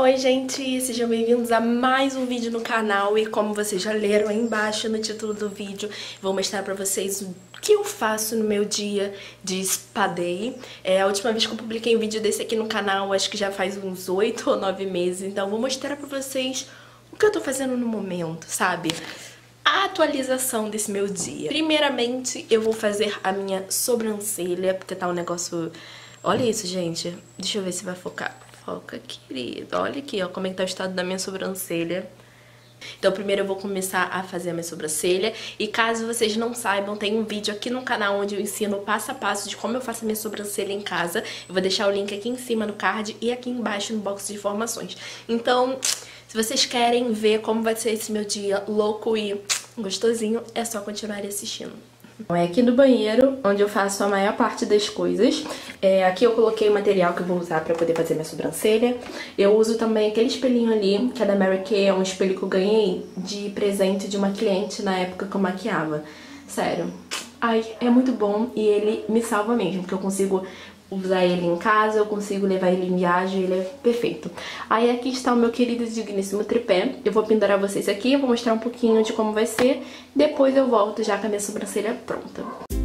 Oi gente, sejam bem-vindos a mais um vídeo no canal e como vocês já leram aí embaixo no título do vídeo, vou mostrar pra vocês o que eu faço no meu dia de spa day. É a última vez que eu publiquei um vídeo desse aqui no canal, acho que já faz uns 8 ou 9 meses, então vou mostrar pra vocês o que eu tô fazendo no momento, sabe? A atualização desse meu dia. Primeiramente, eu vou fazer a minha sobrancelha, porque tá um negócio... Olha isso, gente. Deixa eu ver se vai focar. Foca, querido. Olha aqui, ó, como é que tá o estado da minha sobrancelha. Então primeiro eu vou começar a fazer a minha sobrancelha e caso vocês não saibam, tem um vídeo aqui no canal onde eu ensino passo a passo de como eu faço a minha sobrancelha em casa. Eu vou deixar o link aqui em cima no card e aqui embaixo no box de informações. Então, se vocês querem ver como vai ser esse meu dia louco e gostosinho, é só continuar assistindo. É aqui no banheiro, onde eu faço a maior parte das coisas. É, aqui eu coloquei o material que eu vou usar pra poder fazer minha sobrancelha. Eu uso também aquele espelhinho ali, que é da Mary Kay, é um espelho que eu ganhei de presente de uma cliente na época que eu maquiava. Sério. Ai, é muito bom e ele me salva mesmo, porque eu consigo usar ele em casa, eu consigo levar ele em viagem, ele é perfeito. Aí aqui está o meu querido e digníssimo tripé. Eu vou pendurar vocês aqui, vou mostrar um pouquinho de como vai ser. Depois eu volto já com a minha sobrancelha pronta.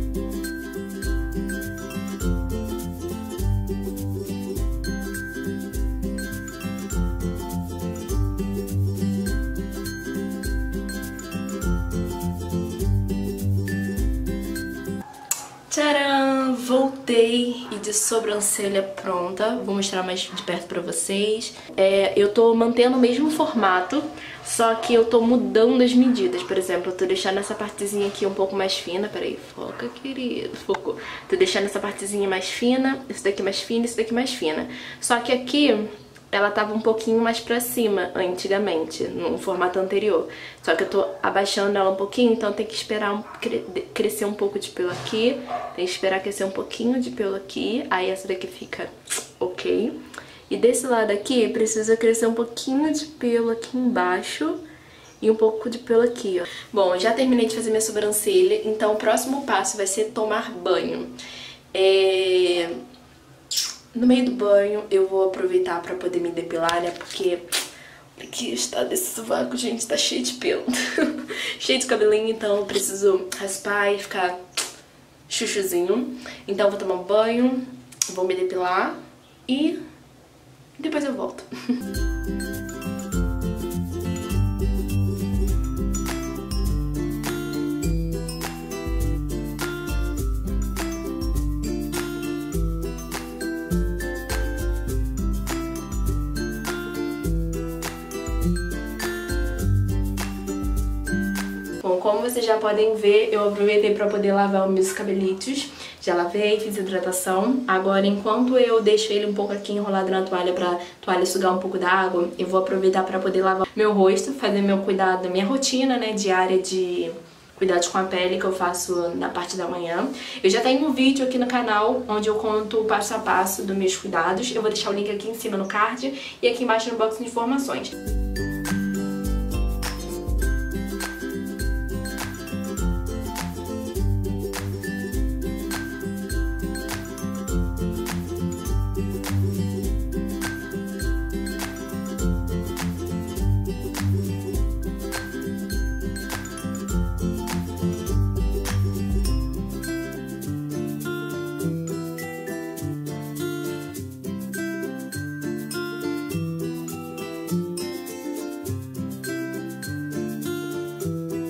Sobrancelha pronta. Vou mostrar mais de perto pra vocês. É, eu tô mantendo o mesmo formato, só que eu tô mudando as medidas. Por exemplo, eu tô deixando essa partezinha aqui um pouco mais fina. Peraí, foca, querido. Focou. Tô deixando essa partezinha mais fina, esse daqui mais fina, esse daqui mais fina. Só que aqui ela tava um pouquinho mais pra cima antigamente, no formato anterior. Só que eu tô abaixando ela um pouquinho, então tem que esperar um, cre crescer um pouco de pelo aqui, tem que esperar crescer um pouquinho de pelo aqui, aí essa daqui fica ok. E desse lado aqui precisa crescer um pouquinho de pelo aqui embaixo e um pouco de pelo aqui, ó. Bom, já terminei de fazer minha sobrancelha, então o próximo passo vai ser tomar banho. É... No meio do banho eu vou aproveitar pra poder me depilar, né? Porque aqui está desse sovaco, gente, tá cheio de pelo. cheio de cabelinho, então eu preciso raspar e ficar chuchuzinho. Então eu vou tomar um banho, vou me depilar e depois eu volto. vocês já podem ver, eu aproveitei para poder lavar os meus cabelitos. Já lavei, fiz hidratação. Agora, enquanto eu deixo ele um pouco aqui enrolado na toalha pra toalha sugar um pouco da água, eu vou aproveitar para poder lavar meu rosto, fazer meu cuidado, minha rotina, né, diária de cuidados com a pele que eu faço na parte da manhã. Eu já tenho um vídeo aqui no canal onde eu conto o passo a passo dos meus cuidados. Eu vou deixar o link aqui em cima no card e aqui embaixo no box de informações.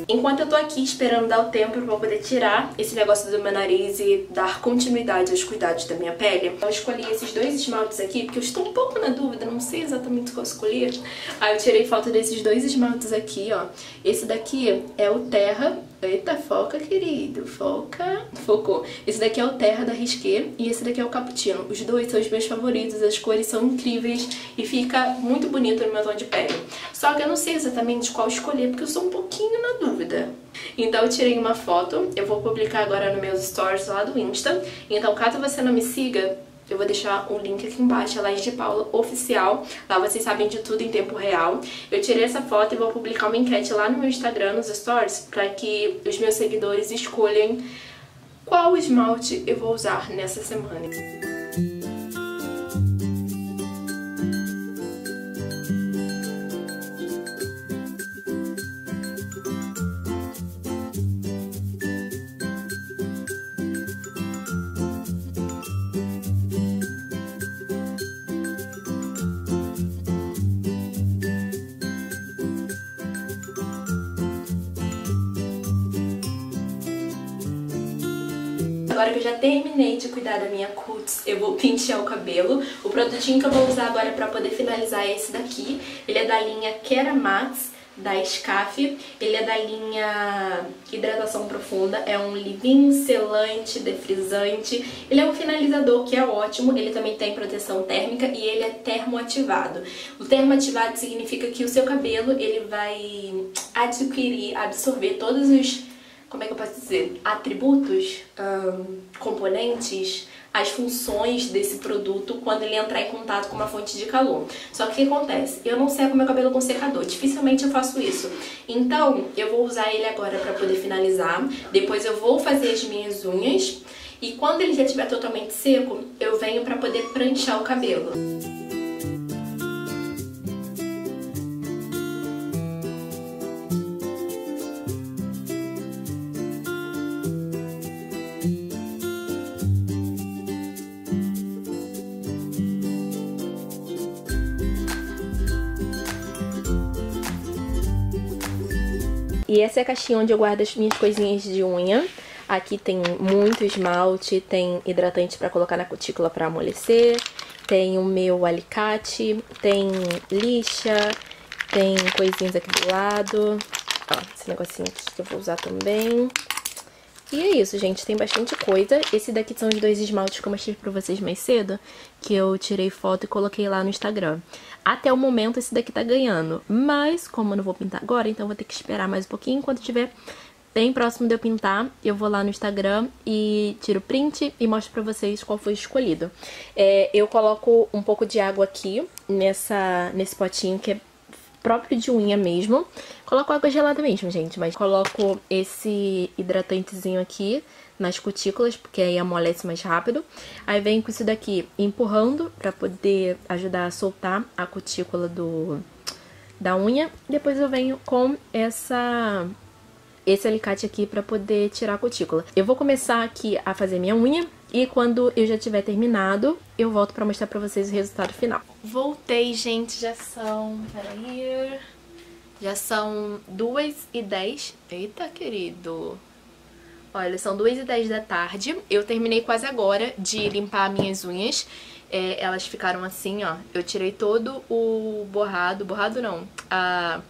Enquanto eu tô aqui esperando dar o tempo pra poder tirar esse negócio do meu nariz e dar continuidade aos cuidados da minha pele, eu escolhi esses dois esmaltes aqui, porque eu estou um pouco na dúvida, não sei exatamente qual escolher. Aí eu tirei foto desses dois esmaltes aqui, ó. Esse daqui é o Terra Eita, foca, querido. Foca. Focou. Esse daqui é o Terra da Risqué e esse daqui é o Cappuccino. Os dois são os meus favoritos, as cores são incríveis e fica muito bonito no meu tom de pele. Só que eu não sei exatamente qual escolher, porque eu sou um pouquinho na dúvida. Então eu tirei uma foto, eu vou publicar agora nos meus stories lá do Insta. Então caso você não me siga, eu vou deixar o link aqui embaixo, a Laís de Paula Oficial. Lá vocês sabem de tudo em tempo real. Eu tirei essa foto e vou publicar uma enquete lá no meu Instagram, nos stories, para que os meus seguidores escolham qual esmalte eu vou usar nessa semana. Agora que eu já terminei de cuidar da minha cutis, eu vou pentear o cabelo. O produtinho que eu vou usar agora pra poder finalizar é esse daqui. Ele é da linha Keramax da Scaf. Ele é da linha Hidratação Profunda, é um leave-in, selante, defrisante. Ele é um finalizador que é ótimo, ele também tem proteção térmica e ele é termoativado. O termoativado significa que o seu cabelo ele vai adquirir, absorver todos os, como é que eu posso dizer, atributos, componentes as funções desse produto quando ele entrar em contato com uma fonte de calor. Só que o que acontece? Eu não seco meu cabelo com secador, dificilmente eu faço isso. Então, eu vou usar ele agora para poder finalizar, depois eu vou fazer as minhas unhas e quando ele já estiver totalmente seco, eu venho para poder pranchar o cabelo. E essa é a caixinha onde eu guardo as minhas coisinhas de unha. Aqui tem muito esmalte, tem hidratante pra colocar na cutícula pra amolecer, tem o meu alicate, tem lixa, tem coisinhas aqui do lado. Ó, esse negocinho aqui que eu vou usar também. E é isso, gente, tem bastante coisa. Esse daqui são os dois esmaltes que eu mostrei pra vocês mais cedo, que eu tirei foto e coloquei lá no Instagram. Até o momento esse daqui tá ganhando, mas como eu não vou pintar agora, então vou ter que esperar mais um pouquinho. Enquanto tiver bem próximo de eu pintar, eu vou lá no Instagram e tiro print e mostro pra vocês qual foi escolhido. É, eu coloco um pouco de água aqui nessa, nesse potinho que é próprio de unha mesmo. Coloco água gelada mesmo, gente, mas coloco esse hidratantezinho aqui nas cutículas, porque aí amolece mais rápido. Aí vem com isso daqui empurrando pra poder ajudar a soltar a cutícula do, da unha. Depois eu venho com essa esse alicate aqui pra poder tirar a cutícula. Eu vou começar aqui a fazer minha unha e quando eu já tiver terminado, eu volto pra mostrar pra vocês o resultado final. Voltei, gente, já são... peraí... Já são 2 e 10. Eita, querido... Olha, são 2 e 10 da tarde. Eu terminei quase agora de limpar minhas unhas. É, elas ficaram assim, ó. Eu tirei todo o borrado. Borrado não. A...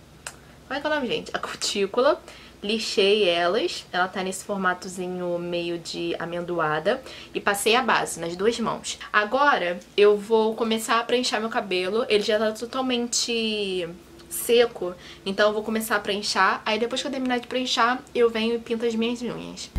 Qual é que é o nome, gente? A cutícula lixei elas, ela tá nesse formatozinho meio de amendoada. E passei a base nas duas mãos. Agora eu vou começar a preencher meu cabelo, ele já tá totalmente seco, então eu vou começar a preencher, aí depois que eu terminar de preencher, eu venho e pinto as minhas unhas.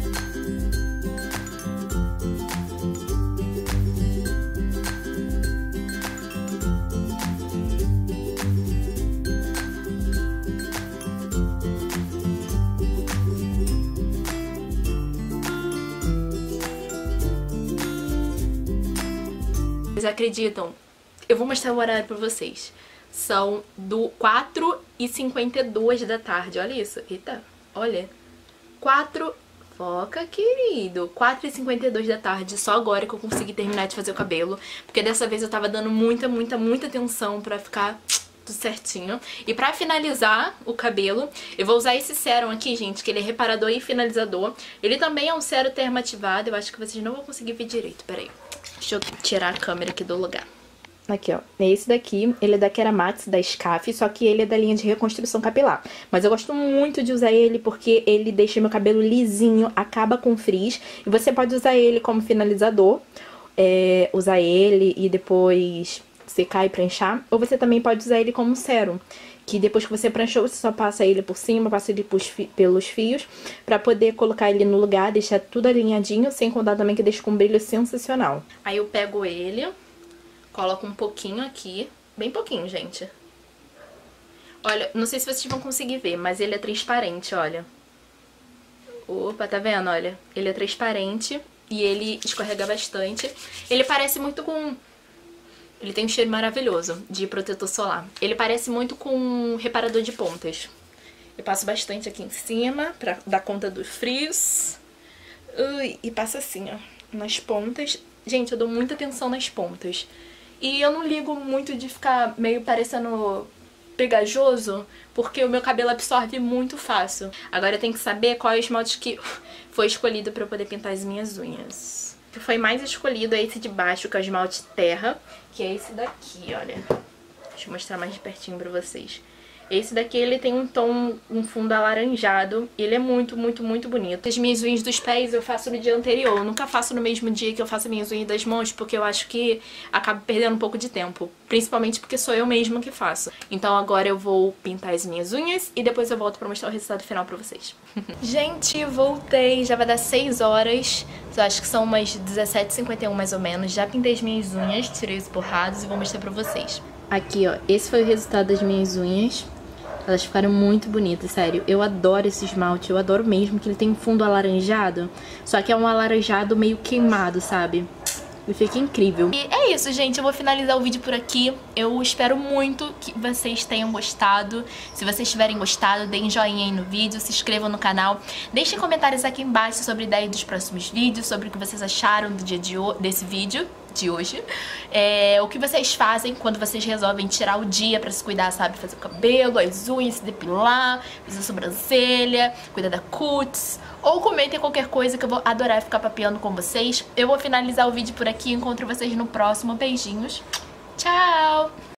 Vocês acreditam? Eu vou mostrar o horário pra vocês. São do 4 e 52 da tarde. Olha isso. Eita, olha. 4... Foca, querido. 4 e 52 da tarde. Só agora que eu consegui terminar de fazer o cabelo. Porque dessa vez eu tava dando muita, muita, muita atenção pra ficar tudo certinho. E pra finalizar o cabelo, eu vou usar esse sérum aqui, gente, que ele é reparador e finalizador. Ele também é um sérum termoativado. Eu acho que vocês não vão conseguir ver direito. Peraí. Deixa eu tirar a câmera aqui do lugar. Aqui, ó. Esse daqui. Ele é da Keramax, da Scaf, só que ele é da linha de reconstrução capilar. Mas eu gosto muito de usar ele porque ele deixa meu cabelo lisinho, acaba com frizz. E você pode usar ele como finalizador. É, usar ele e depois secar e pranchar. Ou você também pode usar ele como sérum. Que depois que você pranchou, você só passa ele por cima, passa ele pelos fios. Pra poder colocar ele no lugar, deixar tudo alinhadinho. Sem contar também que deixa com um brilho sensacional. Aí eu pego ele, coloco um pouquinho aqui. Bem pouquinho, gente. Olha, não sei se vocês vão conseguir ver, mas ele é transparente, olha. Opa, tá vendo? Olha, ele é transparente e ele escorrega bastante. Ele parece muito com ele tem um cheiro maravilhoso de protetor solar. Ele parece muito com um reparador de pontas. Eu passo bastante aqui em cima pra dar conta dos frios. Ui, e passa assim, ó, nas pontas. Gente, eu dou muita atenção nas pontas. E eu não ligo muito de ficar meio parecendo pegajoso, porque o meu cabelo absorve muito fácil. Agora eu tenho que saber qual é o esmalte que foi escolhido pra eu poder pintar as minhas unhas. Que foi mais escolhido é esse de baixo, que é o esmalte terra, que é esse daqui, olha. Deixa eu mostrar mais de pertinho pra vocês. Esse daqui, ele tem um tom, um fundo alaranjado. Ele é muito, muito, muito bonito. As minhas unhas dos pés eu faço no dia anterior. Eu nunca faço no mesmo dia que eu faço as minhas unhas das mãos, porque eu acho que acabo perdendo um pouco de tempo. Principalmente porque sou eu mesma que faço. Então agora eu vou pintar as minhas unhas e depois eu volto pra mostrar o resultado final pra vocês. Gente, voltei. Já vai dar 6 horas. Eu acho que são umas 17h51 mais ou menos. Já pintei as minhas unhas, tirei os borrados e vou mostrar pra vocês. Aqui, ó. Esse foi o resultado das minhas unhas. Elas ficaram muito bonitas, sério. Eu adoro esse esmalte, eu adoro mesmo que ele tem um fundo alaranjado. Só que é um alaranjado meio queimado, sabe? E fica incrível. E é isso, gente. Eu vou finalizar o vídeo por aqui. Eu espero muito que vocês tenham gostado. Se vocês tiverem gostado, deem joinha aí no vídeo, se inscrevam no canal. Deixem comentários aqui embaixo sobre a ideia dos próximos vídeos, sobre o que vocês acharam do dia de desse vídeo de hoje. É, o que vocês fazem quando vocês resolvem tirar o dia pra se cuidar, sabe? Fazer o cabelo, as unhas, se depilar, fazer a sobrancelha, cuidar da cutis. Ou comentem qualquer coisa que eu vou adorar ficar papeando com vocês. Eu vou finalizar o vídeo por aqui. Encontro vocês no próximo. Beijinhos. Tchau!